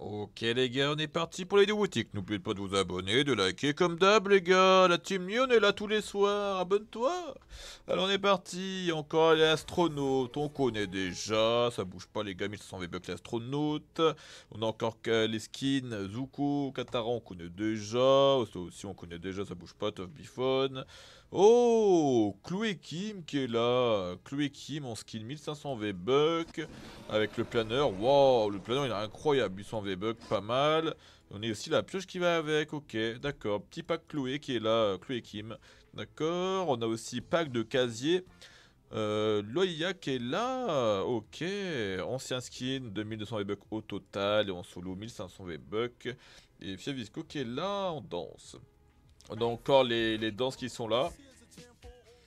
Ok les gars, on est parti pour les deux boutiques. N'oubliez pas de vous abonner, de liker comme d'hab les gars. La team Lyon est là tous les soirs, abonne-toi. Alors on est parti, encore les astronautes, on connaît déjà. Ça bouge pas les gars, 1500 V-Bucks les astronautes. On a encore les skins, Zuko, Katara on connaît déjà. Ça aussi on connaît déjà, ça bouge pas, Tough Bifone. Oh Chloé Kim qui est là. Chloé Kim en skin 1500 V-Bucks avec le planeur. Wow, le planeur il est incroyable, 800 V-Bucks, pas mal. On a aussi la pioche qui va avec, ok, d'accord. Petit pack Chloé qui est là, Chloé Kim. D'accord, on a aussi pack de casier. Euh, qui est là, ok, ancien skin, 2200 V-Bucks au total, et en solo 1500 V-Bucks. Et Fiavisco qui est là en danse. On a encore les, les danses qui sont là.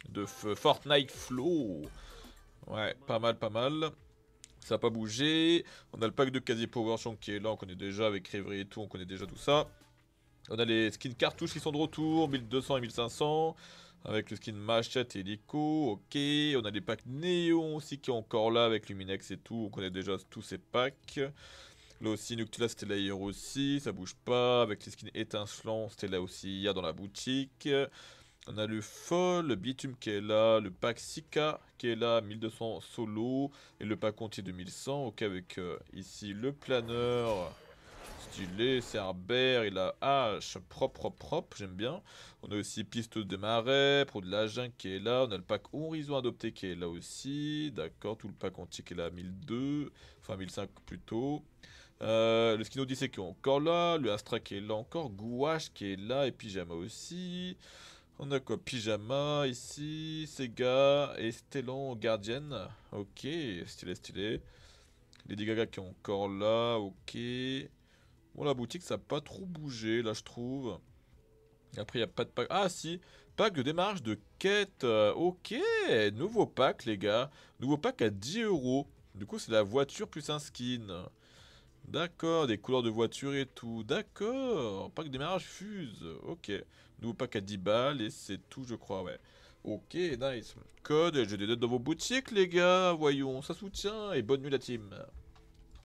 De Fortnite Flow. Ouais, pas mal, pas mal. Ça n'a pas bougé. On a le pack de casier Power Shank qui est là. On connaît déjà avec Reverie et tout. On connaît déjà tout ça. On a les skins cartouches qui sont de retour. 1200 et 1500. Avec le skin Machette et Lico. Ok. On a les packs Néon aussi qui sont encore là avec Luminex et tout. On connaît déjà tous ces packs. Là aussi, Noctula, c'était là hier aussi, ça bouge pas. Avec les skins étincelants, c'était là aussi hier dans la boutique. On a le Foll, le Bitume qui est là, le pack Sika qui est là, 1200 solo, et le pack entier 2100. Ok, avec euh, ici le planeur stylé, Cerbère et la hache propre, propre, propre, j'aime bien. On a aussi piste de marais, pro de la jungle qui est là. On a le pack Horizon adopté qui est là aussi. D'accord, tout le pack entier qui est là à 1002, enfin 1005 plutôt. Euh, le skin Odyssey qui est encore là, le Astra qui est là encore, Gouache qui est là et Pyjama aussi. On a quoi Pyjama ici, Sega et Stellon Guardian. Ok, stylé, stylé. Lady Gaga qui est encore là, ok. Bon, la boutique ça n'a pas trop bougé là je trouve. Après il n'y a pas de pack. Ah si, pack de démarrage de quête. Ok, nouveau pack les gars. Nouveau pack à 10 euros. Du coup c'est la voiture plus un skin. D'accord, des couleurs de voiture et tout. D'accord, pack démarrage fuse. Ok, nouveau pack à 10 balles et c'est tout, je crois, ouais. Ok, nice. Code, j'ai des dans vos boutiques, les gars. Voyons, ça soutient. Et bonne nuit, la team.